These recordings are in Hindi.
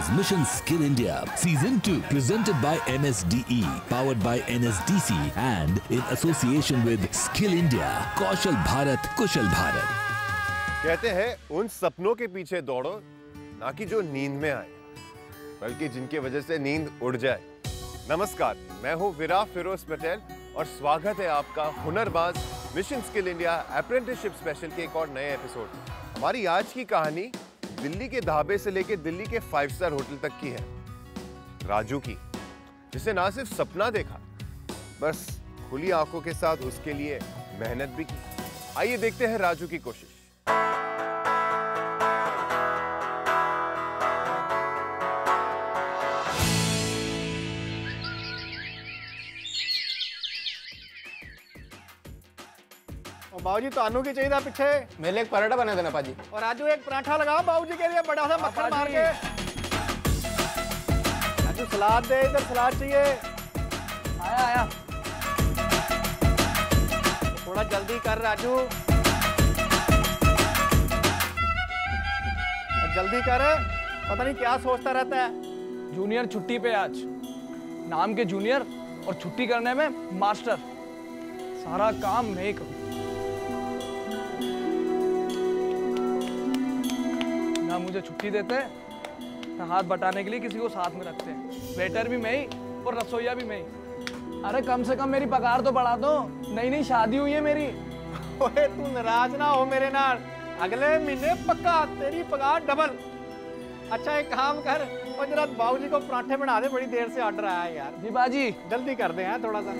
Hunar's Mission Skill India Season 2 presented by MSDE powered by NSDC and in association with Skill India Kaushal Bharat Kushal Bharat कहते हैं उन सपनों के पीछे दौड़ो ना कि जो नींद में आए बल्कि जिनकी वजह से नींद उड़ जाए नमस्कार मैं हूँ विरा फिरोज पटेल और स्वागत है आपका Hunarbaaz mission skill India apprenticeship special के एक और नए एपिसोड हमारी आज की कहानी दिल्ली के धाबे से लेकर दिल्ली के फाइव स्टार होटल तक की है। राजू की, जिसे ना सिर्फ़ सपना देखा, बस खुली आँखों के साथ उसके लिए मेहनत भी की। आइए देखते हैं राजू की कोशिश। बाबूजी तो आनू की चाहिए था पीछे मेरे एक पराठा बना देना पाजी। और आजू एक पराठा लगाओ बाबूजी के लिए बड़ा सा हाँ, मक्खन मार के। आजू सलाद दे इधर सलाद चाहिए। आया आया। थोड़ा जल्दी कर राजू। और जल्दी कर पता नहीं क्या सोचता रहता है। जूनियर छुट्टी पे आज। नाम के जूनियर और छुट्टी करने में मास्टर। सारा काम नहीं ही करूँ ना मुझे छुट्टी देते ना हाथ बटाने के लिए किसी को साथ में रखते हैं। वेटर भी मैं ही और रसोईया भी मैं ही। अरे कम से कम मेरी पगार तो बढ़ा दो। नई नई शादी हुई है मेरी। ओए तू नाराज़ ना हो मेरे नाल। अगले महीने पक्का तेरी पगार डबल। अच्छा एक काम कर और जरा बाबू जी को पराठे बना दे बड़ी देर से ऑर्डर आया है यार। जी बाजी। जल्दी कर दे हैं थोड़ा सा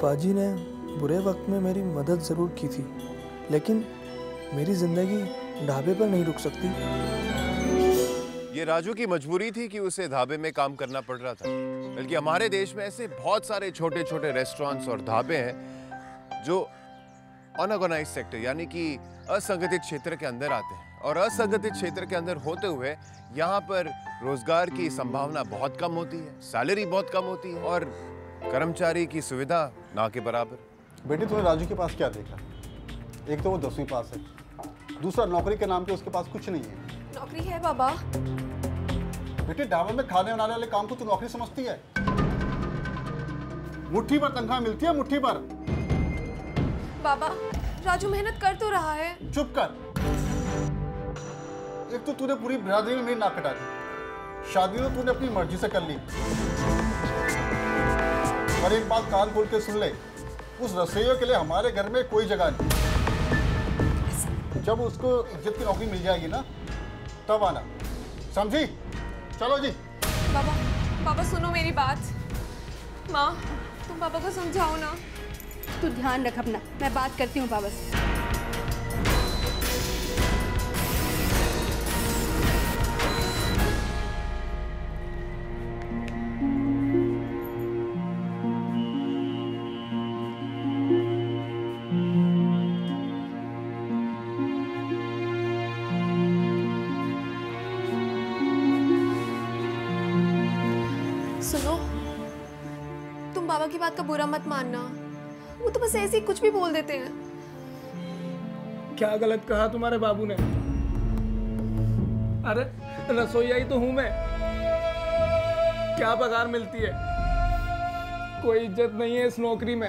पाजी ने बुरे वक्त में मेरी मदद ज़रूर की थी लेकिन मेरी ज़िंदगी ढाबे पर नहीं रुक सकती। ये राजू की मजबूरी थी कि उसे ढाबे में काम करना पड़ रहा था। बल्कि हमारे देश में ऐसे बहुत सारे छोटे छोटे रेस्टोरेंट्स और ढाबे हैं जो अनऑर्गेनाइज सेक्टर यानी कि असंगठित क्षेत्र के अंदर आते हैं। और असंगठित क्षेत्र के अंदर होते हुए यहाँ पर रोज़गार की संभावना बहुत कम होती है सैलरी बहुत कम होती है और कर्मचारी की सुविधा ना के बराबर। बेटी तुमने राजू के पास क्या देखा? एक तो वो दसवीं पास है। दूसरा नौकरी के नाम पे उसके पास कुछ नहीं है। नौकरी है बाबा। बेटे ढाबे में खाने बनाने वाले काम को तू नौकरी समझती है। मुट्ठी पर तनख्वाह मिलती है मुट्ठी भर बाबा राजू मेहनत कर तो रहा है। चुप कर। एक तो तूने पूरी बिरादरी में मेरी नाक कटा दी। शादी तो तूने अपनी मर्ज़ी से कर ली। और एक बात कान खोल के सुन ले उस रसोइयों के लिए हमारे घर में कोई जगह नहीं। जब उसको इज़्ज़त की नौकरी मिल जाएगी ना तब आना। समझी? चलो जी। बाबा बाबा सुनो मेरी बात। माँ तुम पापा को समझाओ ना। तू ध्यान रख अपना। मैं बात करती हूँ बाबा से। बात का बुरा मत मानना। वो तो बस ऐसे ही कुछ भी बोल देते हैं। क्या गलत कहा तुम्हारे बाबू ने? अरे रसोईया ही तो हूँ मैं। क्या पगार मिलती है? कोई इज़्ज़त नहीं है इस नौकरी में।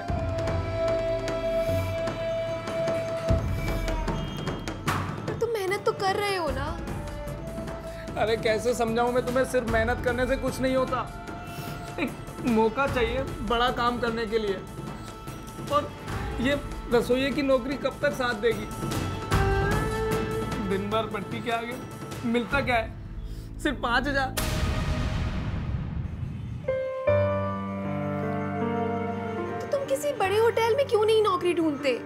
पर तुम मेहनत तो कर रहे हो ना। अरे कैसे समझाऊं मैं तुम्हें? सिर्फ़ मेहनत करने से कुछ नहीं होता। मौका चाहिए बड़ा काम करने के लिए। और ये रसोई की नौकरी कब तक साथ देगी? दिन भर पट्टी के आगे मिलता क्या है? सिर्फ़ पाँच हज़ार। तो तुम किसी बड़े होटल में क्यों नहीं नौकरी ढूंढते?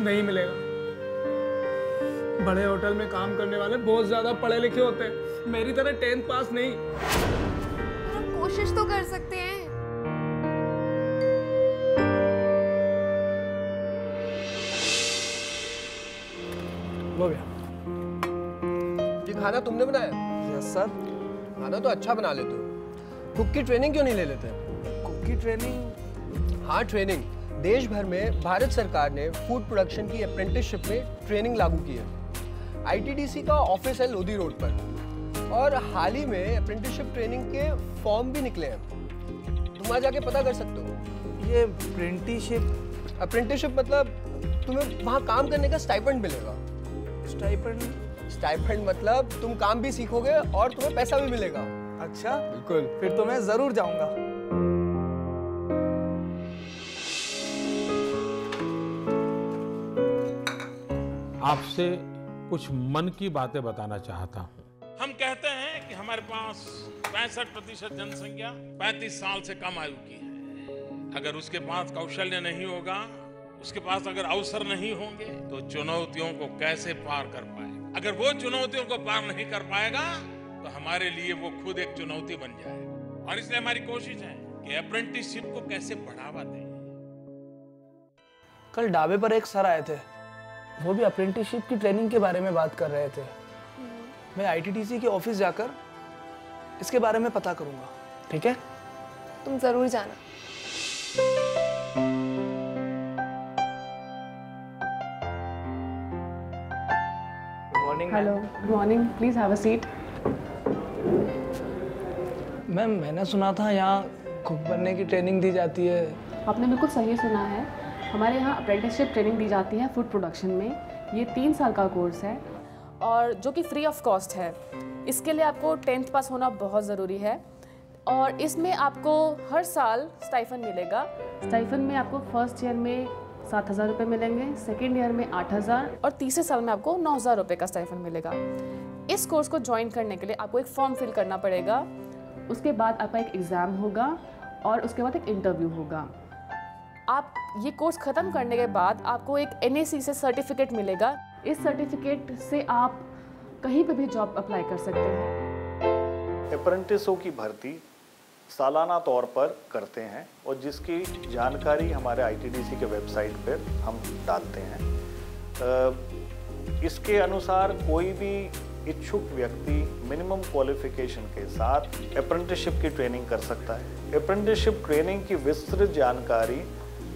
नहीं मिलेगा। बड़े होटल में काम करने वाले बहुत ज़्यादा पढ़े लिखे होते हैं। मेरी तरह टेंथ पास नहीं। कोशिश तो कर सकते हैं। हो गया ये खाना तुमने बनाया? Yes sir. खाना तो अच्छा बना लेते हो। कुक की ट्रेनिंग क्यों नहीं ले लेते? कुक की ट्रेनिंग हाँ ट्रेनिंग देश भर में भारत सरकार ने फ़ूड प्रोडक्शन की अप्रेंटिसशिप में ट्रेनिंग लागू की है। आईटीडीसी का ऑफ़िस है लोधी रोड पर। और हाल ही में अप्रेंटिसशिप ट्रेनिंग के फॉर्म भी निकले हैं। तुम वहाँ जाके पता कर सकते हो। ये अप्रेंटिसशिप अप्रेंटिसशिप मतलब तुम्हें वहाँ काम करने का स्टाइपेंड मिलेगा। स्टाइपेंड स्टाइपेंड मतलब तुम काम भी सीखोगे और तुम्हें पैसा भी मिलेगा। अच्छा? बिल्कुल। फिर तो मैं ज़रूर जाऊँगा। आपसे कुछ मन की बातें बताना चाहता हूँ। हम कहते हैं कि हमारे पास पैंसठ प्रतिशत जनसंख्या 35 साल से कम आयु की है। अगर उसके पास कौशल्य नहीं होगा, उसके पास अगर अवसर नहीं होंगे तो चुनौतियों को कैसे पार कर पाएगा? अगर वो चुनौतियों को पार नहीं कर पाएगा तो हमारे लिए वो खुद एक चुनौती बन जाए। और इसलिए हमारी कोशिश है कि अप्रेंटिसशिप को कैसे बढ़ावा दें। कल ढाबे पर एक सर आए थे। वो भी अप्रेंटिसशिप की ट्रेनिंग के बारे में बात कर रहे थे। मैं आईटीटीसी के ऑफ़िस जाकर इसके बारे में पता करूँगा। ठीक है? तुम ज़रूर जाना। Morning hello good morning please have a seat ma'am मैंने सुना था यहाँ कुक बनने की ट्रेनिंग दी जाती है। आपने बिल्कुल सही सुना है। हमारे यहाँ अप्रेंटिसशिप ट्रेनिंग दी जाती है फ़ूड प्रोडक्शन में। ये तीन साल का कोर्स है। और जो कि फ्री ऑफ़ कॉस्ट है। इसके लिए आपको टेंथ पास होना बहुत ज़रूरी है। और इसमें आपको हर साल स्टाइफन मिलेगा। स्टाइफन में आपको फ़र्स्ट ईयर में सात हज़ार रुपये मिलेंगे सेकेंड ईयर में आठ हज़ार। और तीसरे साल में आपको नौ हज़ार रुपये का स्टाइफन मिलेगा। इस कोर्स को ज्वाइन करने के लिए आपको एक फॉर्म फिल करना पड़ेगा। उसके बाद आपका एक एग्ज़ाम होगा और उसके बाद एक इंटरव्यू होगा। आप ये कोर्स ख़त्म करने के बाद आपको एक एनएसी से सर्टिफिकेट मिलेगा। इस सर्टिफिकेट से आप कहीं पर भी जॉब अप्लाई कर सकते हैं। अप्रेंटिसों की भर्ती सालाना तौर पर करते हैं और जिसकी जानकारी हमारे आईटीडीसी के वेबसाइट पर हम डालते हैं। इसके अनुसार कोई भी इच्छुक व्यक्ति मिनिमम क्वालिफिकेशन के साथ अप्रेंटिसशिप की ट्रेनिंग कर सकता है। अप्रेंटिसशिप ट्रेनिंग की विस्तृत जानकारी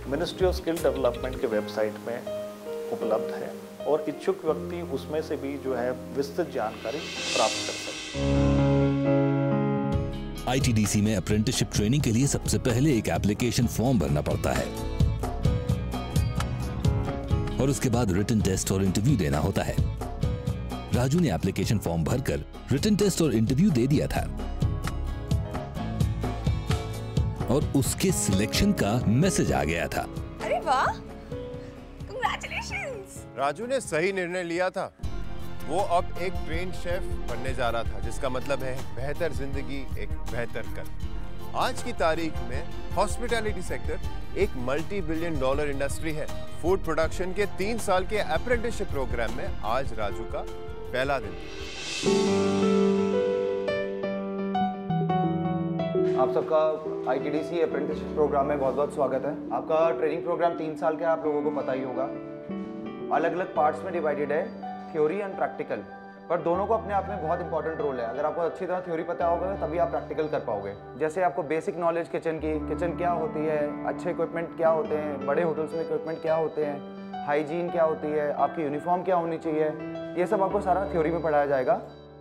मिनिस्ट्री ऑफ़ स्किल डेवलपमेंट के वेबसाइट में उपलब्ध है। और इच्छुक व्यक्ति उसमें से भी जो है विस्तृत जानकारी प्राप्त कर सकते हैं आईटीडीसी में अप्रेंटिसशिप ट्रेनिंग के लिए सबसे पहले एक एप्लीकेशन फॉर्म भरना पड़ता है। और उसके बाद रिटन टेस्ट और इंटरव्यू देना होता है। राजू ने एप्लीकेशन फॉर्म भरकर रिटर्न टेस्ट और इंटरव्यू दे दिया था। और उसके सिलेक्शन का मैसेज आ गया था। अरे वाह! राजू ने सही निर्णय लिया था। वो अब एक ट्रेन शेफ बनने जा रहा था जिसका मतलब है बेहतर ज़िंदगी एक बेहतर कल। आज की तारीख में हॉस्पिटैलिटी सेक्टर एक मल्टी बिलियन डॉलर इंडस्ट्री है। फ़ूड प्रोडक्शन के तीन साल के अप्रेंटिसशिप प्रोग्राम में आज राजू का पहला दिन। आप सबका आईटीडीसी अप्रेंटिसशिप प्रोग्राम में बहुत बहुत स्वागत है। आपका ट्रेनिंग प्रोग्राम तीन साल का आप लोगों को पता ही होगा। अलग अलग पार्ट्स में डिवाइडेड है थ्योरी एंड प्रैक्टिकल पर दोनों को अपने आप में बहुत इंपॉर्टेंट रोल है। अगर आपको अच्छी तरह थ्योरी पता होगा, तभी आप प्रैक्टिकल कर पाओगे। जैसे आपको बेसिक नॉलेज किचन की किचन क्या होती है, अच्छे इक्विपमेंट क्या होते हैं, बड़े होटल्स में इक्विपमेंट क्या होते हैं हाइजीन क्या होती है, आपकी यूनिफॉर्म क्या होनी चाहिए, ये सब आपको सारा थ्योरी में पढ़ाया जाएगा।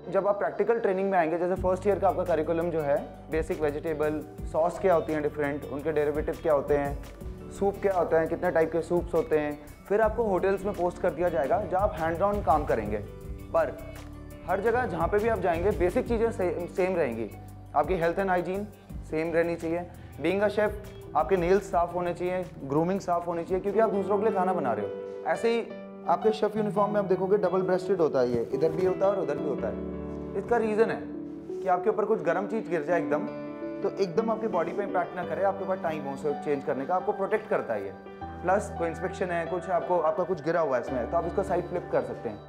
जब आप प्रैक्टिकल ट्रेनिंग में आएँगे, जैसे फ़र्स्ट ईयर का आपका करिकुलम जो है बेसिक वेजिटेबल सॉस क्या होती हैं डिफरेंट उनके डेरिवेटिव क्या होते हैं सूप क्या होता है कितने टाइप के सूप्स होते हैं फिर आपको होटल्स में पोस्ट कर दिया जाएगा जहाँ आप हैंड ऑन काम करेंगे। पर हर जगह जहाँ पे भी आप जाएँगे बेसिक चीज़ें से, सेम रहेंगी। आपकी हेल्थ एंड हाइजीन सेम रहनी चाहिए। बीइंग अ शेफ आपके नेल्स साफ़ होने चाहिए ग्रूमिंग साफ़ होनी चाहिए क्योंकि आप दूसरों के लिए खाना बना रहे हो। ऐसे ही आपके शेफ यूनिफॉर्म में आप देखोगे डबल ब्रेस्टेड होता है ये इधर भी होता है और उधर भी होता है। इसका रीज़न है कि आपके ऊपर कुछ गर्म चीज़ गिर जाए एकदम तो एकदम आपकी बॉडी पे इम्पैक्ट ना करे, आपके पास टाइम हो उसे चेंज करने का, आपको प्रोटेक्ट करता है ये। प्लस कोई इंस्पेक्शन है, कुछ आपको, आपका कुछ गिरा हुआ है इसमें तो आप इसको साइड फ्लिप कर सकते हैं।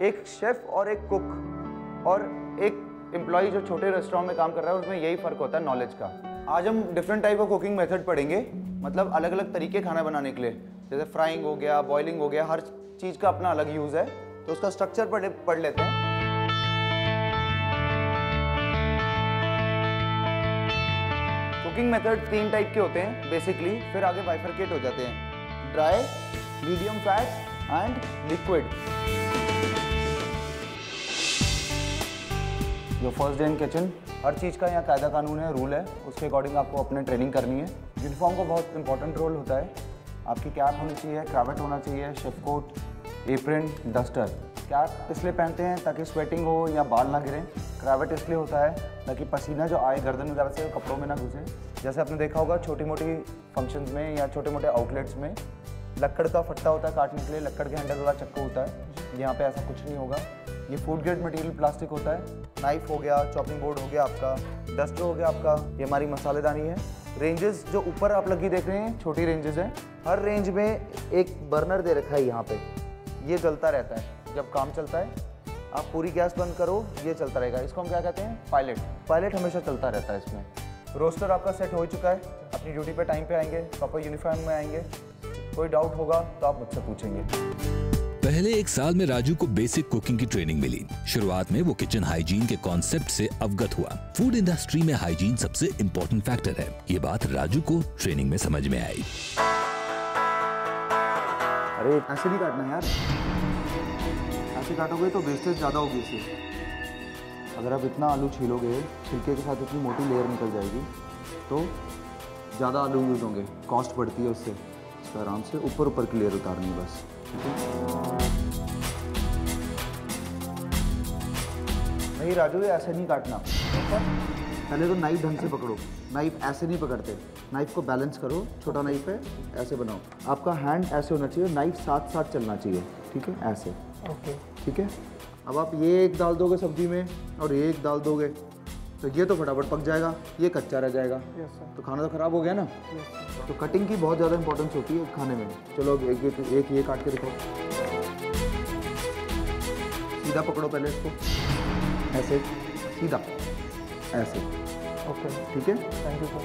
एक शेफ और एक कुक और एक एम्प्लॉय जो छोटे रेस्टोरेंट में काम कर रहा है, उसमें यही फ़र्क होता है नॉलेज का। आज हम different type of cooking method पढ़ेंगे मतलब अलग अलग तरीके खाना बनाने के लिए। जैसे फ्राइंग हो गया बॉइलिंग हो गया, हर चीज़ का अपना अलग यूज़ है। तो उसका स्ट्रक्चर पढ़ पढ़ लेते हैं। कुकिंग मेथड तीन टाइप के होते हैं बेसिकली फिर आगे बाइफरकेट हो जाते हैं। Dry medium fat and liquid जो फ़र्स्ट डे इन किचन हर चीज़ का यहाँ कायदा कानून है रूल है। उसके अकॉर्डिंग आपको अपने ट्रेनिंग करनी है। यूनिफॉर्म का बहुत इंपॉर्टेंट रोल होता है। आपकी कैप होनी चाहिए क्रावेट होना चाहिए शेफकोट एप्रिन डस्टर कैप इसलिए पहनते हैं ताकि स्वेटिंग हो या बाल ना गिरें। क्रैवेट इसलिए होता है ताकि पसीना जो आए गर्दन वगैरह से कपड़ों में ना घुसे। जैसे आपने देखा होगा छोटी मोटी फ़ंक्शन में या छोटे मोटे आउटलेट्स में लक्कड़ का फट्टा होता है काटने के लिए लक्कड़ के हैंडल वाला चक्कू होता है। यहाँ पे ऐसा कुछ नहीं होगा। ये फ़ूड ग्रेड मटेरियल प्लास्टिक होता है। नाइफ हो गया चॉपिंग बोर्ड हो गया आपका डस्टर हो गया आपका, ये हमारी मसालेदानी है। रेंजेस जो ऊपर आप लगी देख रहे हैं, छोटी रेंजेस हैं। हर रेंज में एक बर्नर दे रखा है यहाँ पे। ये जलता रहता है। जब काम चलता है आप पूरी गैस बंद करो ये चलता रहेगा। इसको हम क्या कहते हैं? पायलट पायलट हमेशा चलता रहता है इसमें। रोस्टर आपका सेट हो चुका है। अपनी ड्यूटी पे टाइम पे आएँगे प्रॉपर यूनिफॉर्म में आएँगे। कोई डाउट होगा तो आप मुझसे पूछेंगे। पहले एक साल में राजू को बेसिक कुकिंग की ट्रेनिंग मिली। शुरुआत में वो किचन हाइजीन के कॉन्सेप्ट से अवगत हुआ। फ़ूड इंडस्ट्री में हाइजीन सबसे इम्पोर्टेंट फैक्टर है। ये बात राजू को ट्रेनिंग में समझ में आई। अरे ऐसे नहीं काटना यार। ऐसे काटोगे तो वेस्टेज ज़्यादा होगी इससे। अगर आप इतना आलू छीलोगे, छिलके के साथ इतनी मोटी लेयर निकल जाएगी तो ज़्यादा आलू यूज़ होंगे। कॉस्ट बढ़ती है उससे। इसको आराम से ऊपर ऊपर की लेयर उतारनी बस। ठीक है? नहीं राजू, ये ऐसे नहीं काटना। पहले तो नाइफ ढंग से पकड़ो। नाइफ ऐसे नहीं पकड़ते। नाइफ को बैलेंस करो। छोटा नाइफ है, ऐसे बनाओ। आपका हैंड ऐसे होना चाहिए। नाइफ साथ साथ चलना चाहिए। ठीक है? ऐसे। ओके ठीक है? अब आप ये एक डाल दोगे सब्ज़ी में और ये एक डाल दोगे तो ये तो फटाफट पक जाएगा ये कच्चा रह जाएगा। यस सर तो खाना तो खराब हो गया ना? तो कटिंग की बहुत ज़्यादा इंपॉर्टेंस होती है खाने में। चलो अब एक एक, एक ये काट के दिखाओ। सीधा पकड़ो पहले इसको। ऐसे सीधा। ऐसे। ओके ठीक है? थैंक यू सर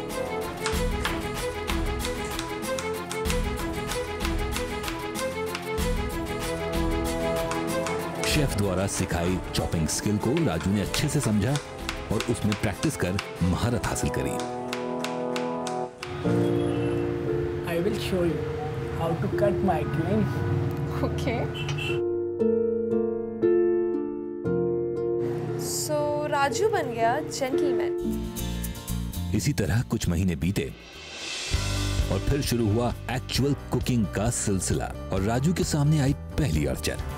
शेफ द्वारा सिखाई चॉपिंग स्किल को राजू ने अच्छे से समझा और उसमें प्रैक्टिस कर महारत हासिल करी I will show you how to cut my knife. Okay. So Raju बन गया जेंटलमैन इसी तरह कुछ महीने बीते और फिर शुरू हुआ एक्चुअल कुकिंग का सिलसिला और राजू के सामने आई पहली अड़चन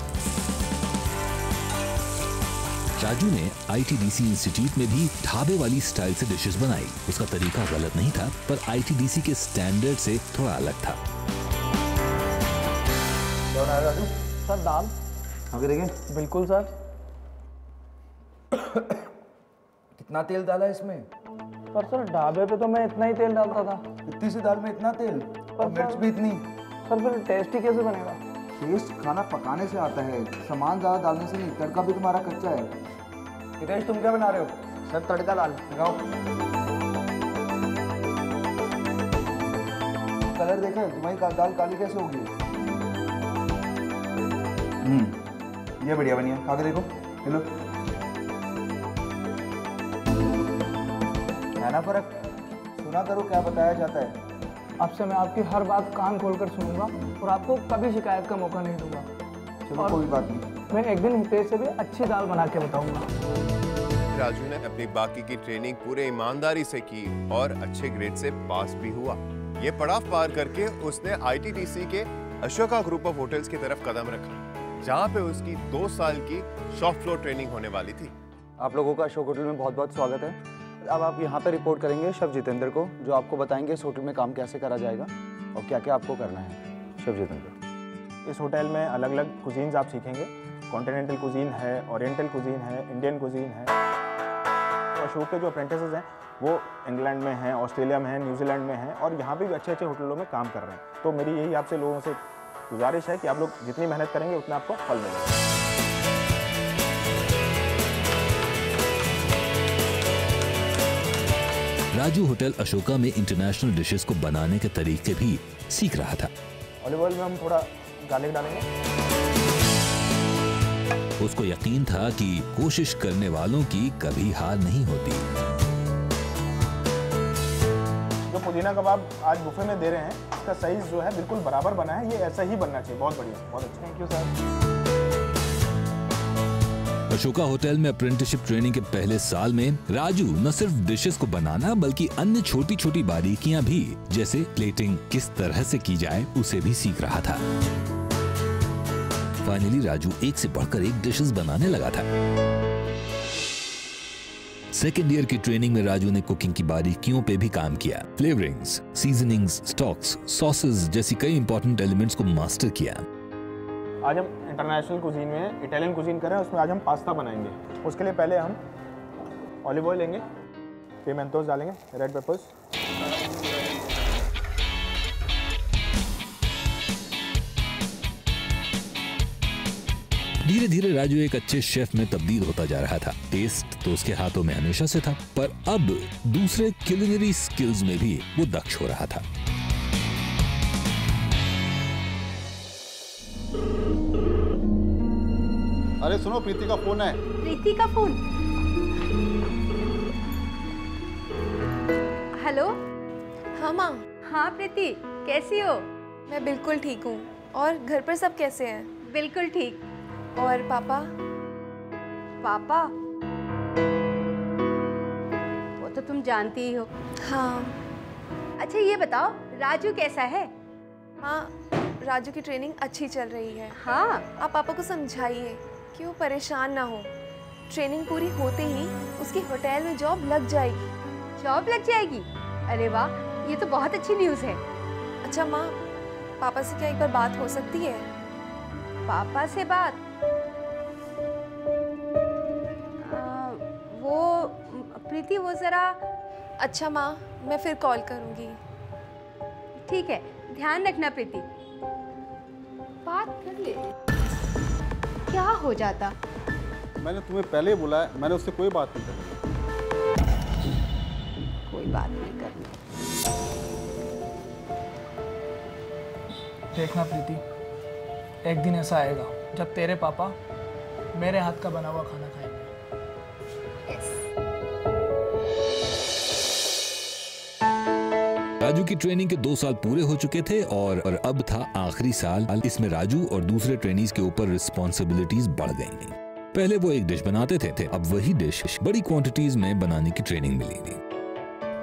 राजू ने आईटीडीसी इंस्टीट्यूट में भी ढाबे वाली स्टाइल से डिशेस बनाई। उसका तरीका गलत नहीं था पर आईटीडीसी के स्टैंडर्ड से थोड़ा अलग था। राजू? सर दाल। आगे देखें बिल्कुल सर। कितना तेल डाला इसमें? पर सर ढाबे पे तो मैं इतना ही तेल डालता था। इतनी सी दाल में इतना तेल? और मिर्च भी इतनी? सर फिर टेस्ट ही कैसे बनेगा? टेस्ट खाना पकाने से आता है। सामान ज़्यादा डालने से नहीं तड़का भी तुम्हारा कच्चा है। हितेश तुम क्या बना रहे हो? सर तड़का लाल लगाओ। कलर देखा है? तुम्हारी का- दाल काली कैसे होगी? हम्म ये बढ़िया बनी है। खा के देखो। ये लो। है ना फ़र्क? सुना करो क्या बताया जाता है। आपसे मैं आपकी हर बात कान खोलकर सुनूँगा और आपको कभी शिकायत का मौका नहीं दूँगा। चलो कोई बात नहीं। मैं एक दिन हितेश से भी अच्छी दाल बना के बताऊँगा। राजू ने अपनी बाकी की ट्रेनिंग पूरे ईमानदारी से की और अच्छे ग्रेड से पास भी हुआ। ये पड़ाव पार करके उसने आईटीडीसी के अशोका ग्रुप ऑफ़ होटल्स की तरफ़ कदम रखा जहाँ पे उसकी दो साल की शॉप फ्लोर ट्रेनिंग होने वाली थी। आप लोगों का अशोक होटल में बहुत बहुत स्वागत है। अब आप यहाँ पे रिपोर्ट करेंगे शेफ जितेंद्र को जो आपको बताएँगे इस होटल में काम कैसे करा जाएगा और क्या क्या आपको करना है। शेफ जितेंद्र। इस होटल में अलग अलग कुजीन्स आप सीखेंगे। कॉन्टिनेंटल कुजीन है ओरिएंटल कुजीन है इंडियन कुजीन है। अशोक के जो अप्रेंटिस हैं वो इंग्लैंड में हैं ऑस्ट्रेलिया में हैं न्यूजीलैंड में हैं और यहाँ पे भी अच्छे अच्छे होटलों में काम कर रहे हैं। तो मेरी यही आपसे लोगों से गुजारिश है कि आप लोग जितनी मेहनत करेंगे उतना आपको फल मिलेगा। राजू होटल अशोका में इंटरनेशनल डिशेस को बनाने के तरीके भी सीख रहा था। ऑलिव ऑयल में हम थोड़ा गार्लिक डालेंगे। उसको यकीन था कि कोशिश करने वालों की कभी हार नहीं होती। जो पुदीना कबाब आज बुफे में दे रहे हैं इसका साइज़ जो है बिल्कुल बराबर बना है ये ऐसा ही बनना चाहिए। बहुत बढ़िया बहुत अच्छा। Thank you sir Ashoka hotel में अप्रेंटिसशिप ट्रेनिंग के पहले साल में राजू न सिर्फ़ डिशेस को बनाना, बल्कि अन्य छोटी छोटी बारीकियाँ भी, जैसे प्लेटिंग किस तरह से की जाए, उसे भी सीख रहा था। फाइनली राजू एक से बढ़कर एक डिशेस बनाने लगा था। सेकेंड ईयर की ट्रेनिंग में राजू ने कुकिंग की बारीकियों पे भी काम किया। फ्लेवरिंग्स सीजनिंग्स स्टॉक्स सॉसेस जैसी कई इंपॉर्टेंट एलिमेंट्स को मास्टर किया। आज हम इंटरनेशनल कुजीन में इटालियन कुजीन करें, उसमें आज हम पास्ता बनाएँगे। उसके लिए पहले हम ऑलिव ऑयल लेंगे पिमेंटोस डालेंगे रेड पेपर्स धीरे धीरे राजू एक अच्छे शेफ में तब्दील होता जा रहा था। टेस्ट तो उसके हाथों में हमेशा से था, पर अब दूसरे क्यूलिनरी स्किल्स में भी वो दक्ष हो रहा था। अरे सुनो प्रीति का फ़ोन है। प्रीति का फ़ोन? हेलो? हाँ माँ। हाँ प्रीति कैसी हो? मैं बिल्कुल ठीक हूँ। और घर पर सब कैसे हैं? बिल्कुल ठीक। और पापा? पापा? वो तो तुम जानती ही हो। हाँ। अच्छा ये बताओ राजू कैसा है? हाँ राजू की ट्रेनिंग अच्छी चल रही है। हाँ। आप पापा को समझाइए। कि वो परेशान ना हो? ट्रेनिंग पूरी होते ही उसकी होटल में जॉब लग जाएगी। जॉब लग जाएगी? अरे वाह ये तो बहुत अच्छी न्यूज़ है। अच्छा माँ पापा से क्या एक बार बात हो सकती है? पापा से बात? आ, वो प्रीति वो ज़रा अच्छा माँ मैं फिर कॉल करूँगी। ठीक है ध्यान रखना प्रीति। बात कर ले। क्या हो जाता? मैंने तुम्हें पहले ही बोला है मैंने उससे कोई बात नहीं करनी। कोई बात नहीं करनी। देखना प्रीति एक दिन ऐसा आएगा जब तेरे पापा मेरे हाथ का बना हुआ खाना खाएँगे। राजू की ट्रेनिंग के दो साल पूरे हो चुके थे और, और अब था आखिरी साल। इसमें राजू और दूसरे ट्रेनीज के ऊपर रिस्पॉन्सिबिलिटीज बढ़ गई। पहले वो एक डिश बनाते थे, थे अब वही डिश बड़ी क्वांटिटीज में बनाने की ट्रेनिंग मिलेगी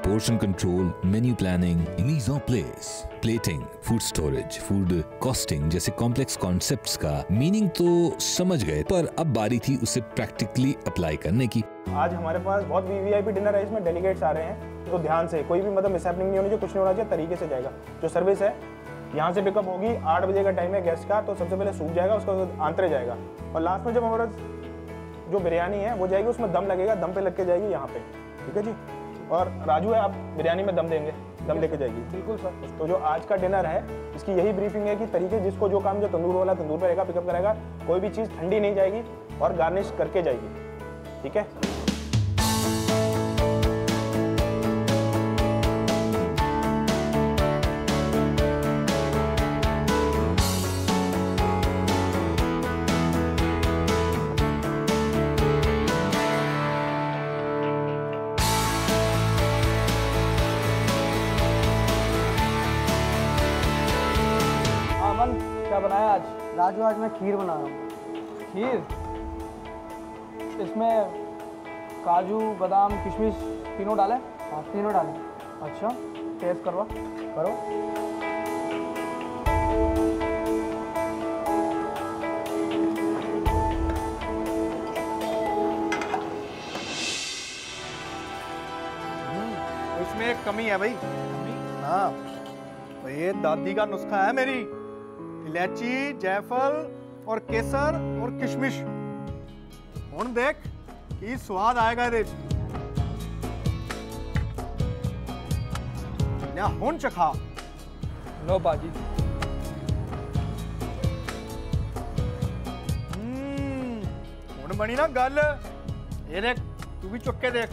portion control menu planning mise of place plating food storage food costing जैसे कॉम्प्लेक्स कॉन्सेप्ट्स का मीनिंग तो समझ गए पर अब बारी थी उसे प्रैक्टिकली अप्लाई करने की। आज हमारे पास बहुत वीवीआईपी डिनर है इसमें डेलीगेट्स आ रहे हैं। तो ध्यान से कोई भी मतलब मिसहैपनिंग नहीं होनी चाहिए कुछ नहीं होना चाहिए तरीके से जाएगा। जो सर्विस है यहाँ से पिकअप होगी आठ बजे का टाइम है गेस्ट का तो सबसे पहले सूख जाएगा उसका आंतरे जाएगा। और लास्ट में जब हमारा जो बिरयानी है वो जाएगी उसमें दम लगेगा दम पे लग के जाएगी यहाँ पे। ठीक है जी? और राजू है आप बिरयानी में दम देंगे दम लेके जाएगी। बिल्कुल सर। तो जो आज का डिनर है इसकी यही ब्रीफिंग है कि तरीके जिसको जो काम जो तंदूर वाला तंदूर पर रहेगा पिकअप करेगा कोई भी चीज़ ठंडी नहीं जाएगी और गार्निश करके जाएगी। ठीक है? राजू आज मैं खीर बना रहा हूँ। खीर? इसमें काजू बादाम किशमिश तीनों डाले? हाँ तीनों डाले। अच्छा टेस्ट करवा। करो। इसमें एक कमी है भाई। हाँ तो ये दादी का नुस्खा है मेरी। इलायची जायफल और केसर और किशमिश। हूँ देख की स्वाद आएगा ये लिया हूँ चखा। लो बाजी। हम्म, बनी ना गल। ये देख तू भी चुके देख।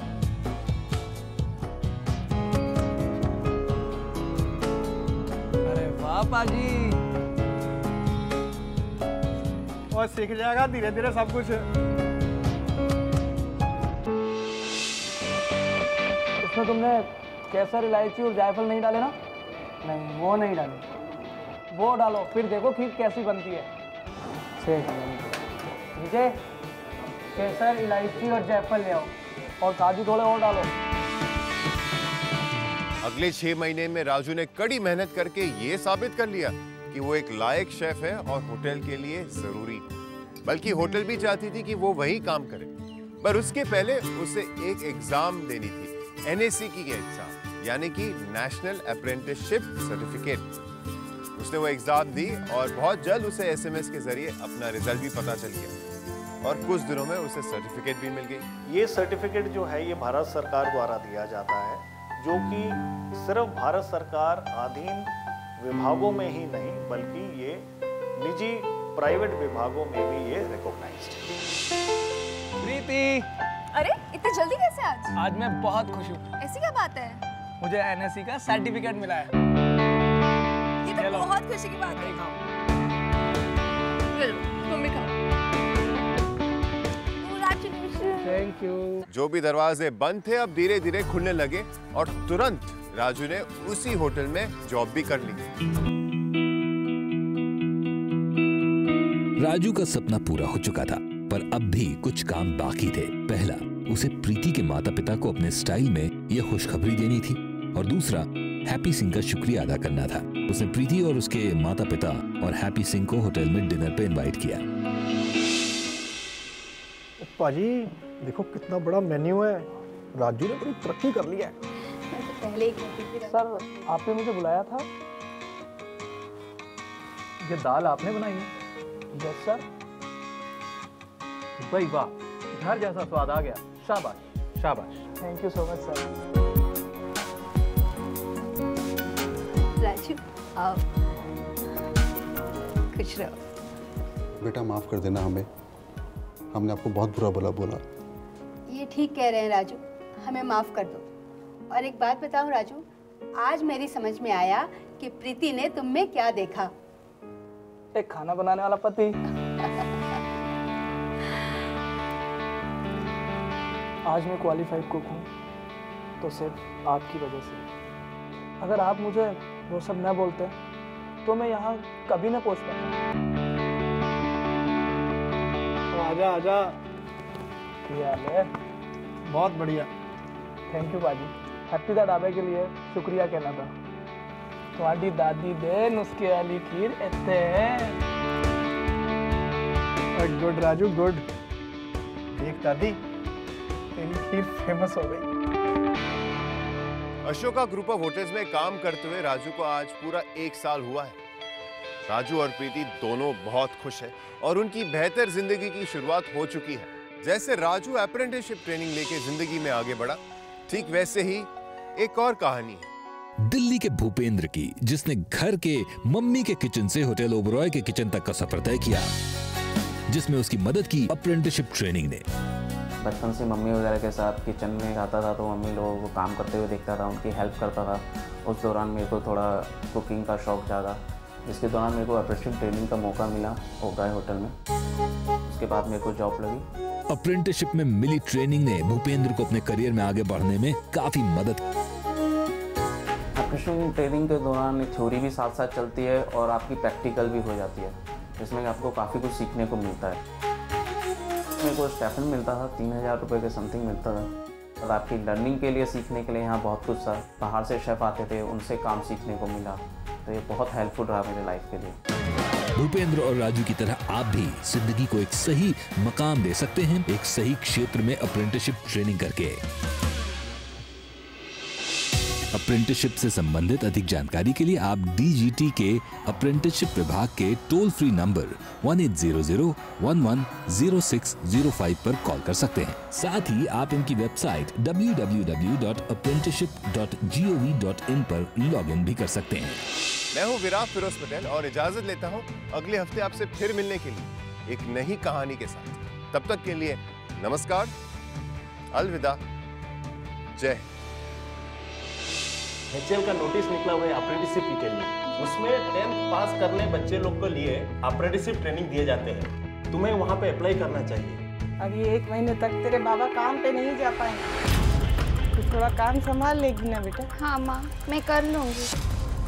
अरे वाह पाजी और सीख जाएगा धीरे धीरे सब कुछ। इसमें तुमने केसर इलायची और जायफल नहीं डाले ना? नहीं वो नहीं डाले। वो डालो फिर देखो खीर कैसी बनती है। ठीक है नीचे केसर इलायची और जायफल ले आओ और काजू थोड़े और डालो। अगले छह महीने में राजू ने कड़ी मेहनत करके ये साबित कर लिया। कि वो एक लायक शेफ है और होटल के लिए ज़रूरी बल्कि होटल भी चाहती थी कि वो वही काम करे। पर उसके पहले उसे एक एग्ज़ाम देनी थी एनएसी की एग्ज़ाम, यानी कि नेशनल अप्रेंटिसशिप सर्टिफिकेट उसने वो एग्ज़ाम दी और बहुत जल्द उसे एसएमएस के ज़रिए अपना रिज़ल्ट भी पता चल गया। और कुछ दिनों में उसे सर्टिफिकेट भी मिल गई। ये सर्टिफिकेट जो है, ये भारत सरकार द्वारा दिया जाता है, जो कि सिर्फ़ भारत सरकार अधीन विभागों में ही नहीं बल्कि ये निजी प्राइवेट विभागों में भी ये रिकॉग्नाइज्ड है। प्रीति! अरे इतनी जल्दी कैसे आज? आज मैं बहुत खुश हूँ। ऐसी क्या बात है? मुझे एनएससी का सर्टिफिकेट मिला है। ये तो बहुत खुशी की बात है। लो, तुम भी खाओ। थैंक यू जो भी दरवाजे बंद थे अब धीरे धीरे खुलने लगे और तुरंत राजू ने उसी होटल में जॉब भी कर ली। राजू का सपना पूरा हो चुका था पर अब भी कुछ काम बाकी थे। पहला उसे प्रीति के माता पिता को अपने स्टाइल में यह खुशखबरी देनी थी और दूसरा हैप्पी सिंह का शुक्रिया अदा करना था। उसने प्रीति और उसके माता पिता और हैप्पी सिंह को होटल में डिनर पे इनवाइट किया। पाजी देखो कितना बड़ा मेन्यू है। राजू ने बड़ी तरक्की कर लिया है। पहले ही कहती थी सर आपने मुझे बुलाया था। ये दाल आपने बनाई है? यस सर भाई वाह घर जैसा स्वाद आ गया। शाबाश शाबाश। Thank you so much sir Raju आओ खुश रहो। बेटा माफ़ कर देना हमें। हमने आपको बहुत बुरा भला बोला। ये ठीक कह रहे हैं राजू। हमें माफ़ कर दो। और एक बात बताऊँ राजू आज मेरी समझ में आया कि प्रीति ने तुम में क्या देखा। एक खाना बनाने वाला पति। आज मैं क्वालिफाइड कुक हूँ तो सिर्फ़ आपकी वजह से। अगर आप मुझे वो सब न बोलते तो मैं यहाँ कभी ना पहुँच पाता। आजा आजा। है बहुत बढ़िया। थैंक यू बाजी। हैप्पी दा ढाबे के लिए शुक्रिया कहना था। तुम्हारी दादी दे, नुस्खे वाली खीर इतने गुड राजू, गुड। देख दादी, तेरी खीर फ़ेमस हो गई। अशोका ग्रुप ऑफ़ होटल्स में काम करते हुए राजू को आज पूरा एक साल हुआ है। राजू और प्रीति दोनों बहुत खुश हैं और उनकी बेहतर ज़िंदगी की शुरुआत हो चुकी है। जैसे राजू अप्रेंटिसशिप ट्रेनिंग लेके ज़िंदगी में आगे बढ़ा, ठीक वैसे ही एक और कहानी है। दिल्ली के भूपेंद्र की जिसने घर के मम्मी के किचन से होटल ओबरॉय के किचन तक का सफ़र तय किया जिसमें उसकी मदद की अप्रेंटिसशिप ट्रेनिंग ने। बचपन से मम्मी वगैरह के साथ किचन में जाता था तो मम्मी लोगों को काम करते हुए देखता था उनकी हेल्प करता था। उस दौरान मेरे को थोड़ा कुकिंग का शौक जागा इसके दौरान मेरे को अप्रेंटिसशिप ट्रेनिंग का मौका मिला ओबराय होटल में। उसके बाद मेरे को जॉब लगी। अप्रेंटिसशिप में मिली ट्रेनिंग ने भूपेंद्र को अपने करियर में आगे बढ़ने में काफ़ी मदद ट्रेनिंग के दौरान थ्योरी भी साथ साथ चलती है और आपकी प्रैक्टिकल भी हो जाती है इसमें आपको काफ़ी कुछ सीखने को मिलता है। मेरे को स्टेफन मिलता था, तीन हज़ार रुपये के समथिंग मिलता था। और आपकी लर्निंग के लिए सीखने के लिए यहाँ बहुत कुछ था। बाहर से शेफ़ आते थे, उनसे काम सीखने को मिला। तो ये बहुत हेल्पफुल रहा मेरे लाइफ के लिए। भूपेंद्र और राजू की तरह आप भी ज़िंदगी को एक सही मकाम दे सकते हैं, एक सही क्षेत्र में अप्रेंटिसशिप ट्रेनिंग करके। अप्रेंटिसशिप से संबंधित अधिक जानकारी के लिए आप डीजीटी के अप्रेंटिसशिप विभाग के टोल फ्री नंबर 1800110605 पर कॉल कर सकते हैं। साथ ही आप इनकी वेबसाइट www.apprenticeship.gov.in पर लॉगिन भी कर सकते हैं। मैं हूँ विराट फिरोज पटेल और इजाज़त लेता हूँ अगले हफ़्ते आपसे फिर मिलने के लिए, एक नई कहानी के साथ। तब तक के लिए नमस्कार, अलविदा, जय हिंद। एचएल का नोटिस निकला हुआ है अप्रेंटिसशिप के लिए उसमें टेंथ पास करने बच्चे लोग को लिए अप्रेंटिसशिप ट्रेनिंग दिए जाते हैं। तुम्हें वहाँ पे अप्लाई करना चाहिए। अभी एक महीने तक तेरे बाबा काम पे नहीं जा पाएँगे। तू थोड़ा काम संभाल लेगी ना बेटा? हाँ माँ मैं कर लूँगी।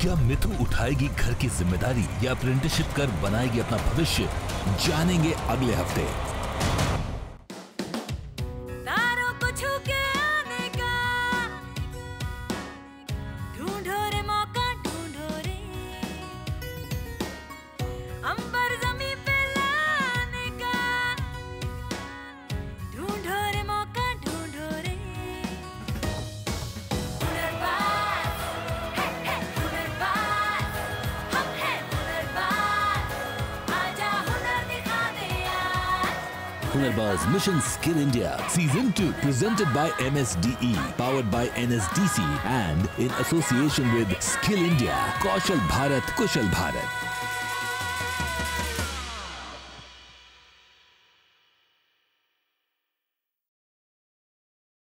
क्या मिथु उठाएगी घर की ज़िम्मेदारी या अप्रेंटिसशिप कर बनाएगी अपना भविष्य जानेंगे अगले हफ़्ते। Mission Skill India Season 2 presented by MSDE, powered by NSDC and in association with Skill India, Kaushal Bharat, Kushal Bharat.